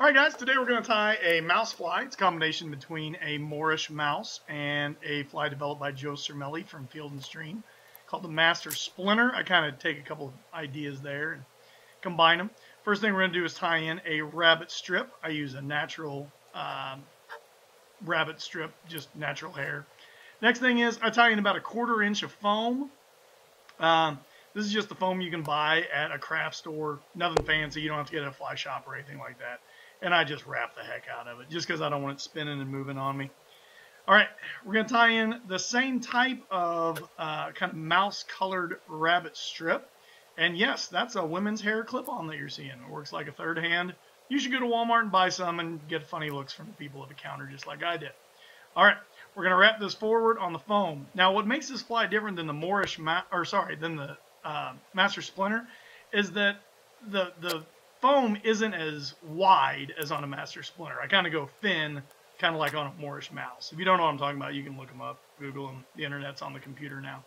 All right, guys, today we're going to tie a mouse fly. It's a combination between a Morrish mouse and a fly developed by Joe Cermele from Field and Stream called the Master Splinter. I kind of take a couple of ideas there and combine them. First thing we're going to do is tie in a rabbit strip. I use a natural um, rabbit strip, just natural hair. Next thing is I tie in about a quarter inch of foam. Um, this is just the foam you can buy at a craft store. Nothing fancy. You don't have to get a fly shop or anything like that and I just wrap the heck out of it just because I don't want it spinning and moving on me. All right, we're going to tie in the same type of uh, kind of mouse-colored rabbit strip. And yes, that's a women's hair clip-on that you're seeing. It works like a third hand. You should go to Walmart and buy some and get funny looks from the people at the counter just like I did. All right, we're going to wrap this forward on the foam. Now, what makes this fly different than the Morrish, or sorry, than the uh, Master Splinter is that the the foam isn't as wide as on a Master Splinter. I kind of go thin, kind of like on a Morrish mouse. If you don't know what I'm talking about, you can look them up, Google them. The internet's on the computer now.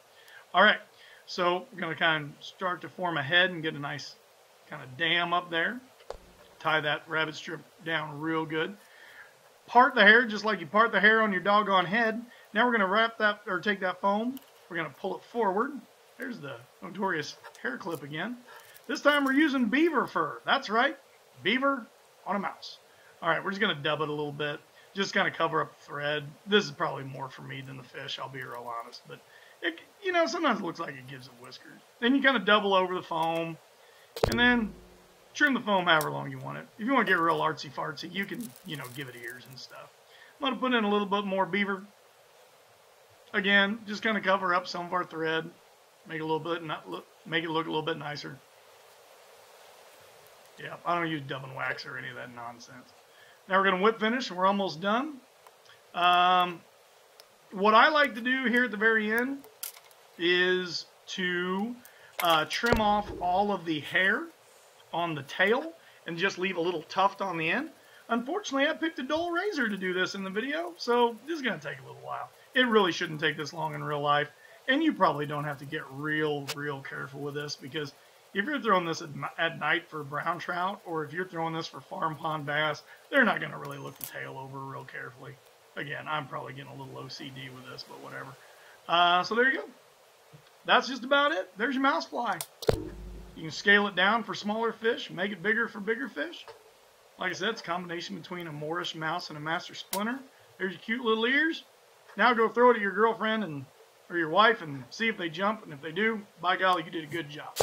All right, so we're going to kind of start to form a head and get a nice kind of dam up there. Tie that rabbit strip down real good. Part the hair just like you part the hair on your doggone head. Now we're going to wrap that, or take that foam. We're going to pull it forward. There's the notorious hair clip again. This time we're using beaver fur. That's right, beaver on a mouse. All right, we're just going to dub it a little bit. Just kind of cover up the thread. This is probably more for me than the fish, I'll be real honest. But, it, you know, sometimes it looks like it gives it whiskers. Then you kind of double over the foam. And then trim the foam however long you want it. If you want to get real artsy-fartsy, you can, you know, give it ears and stuff. I'm going to put in a little bit more beaver. Again, just kind of cover up some of our thread. Make a little bit, not look, make it look a little bit nicer. Yeah, I don't use dubbing wax or any of that nonsense. Now we're going to whip finish, we're almost done. Um, what I like to do here at the very end is to uh, trim off all of the hair on the tail and just leave a little tuft on the end. Unfortunately, I picked a dull razor to do this in the video, so this is going to take a little while. It really shouldn't take this long in real life, and you probably don't have to get real, real careful with this because if you're throwing this at, at, night for brown trout, or if you're throwing this for farm pond bass, they're not going to really look the tail over real carefully. Again, I'm probably getting a little OCD with this, but whatever. Uh, so there you go. That's just about it. There's your mouse fly. You can scale it down for smaller fish, make it bigger for bigger fish. Like I said, it's a combination between a Morrish mouse and a Master Splinter. There's your cute little ears. Now go throw it at your girlfriend and or your wife and see if they jump, and if they do, by golly, you did a good job.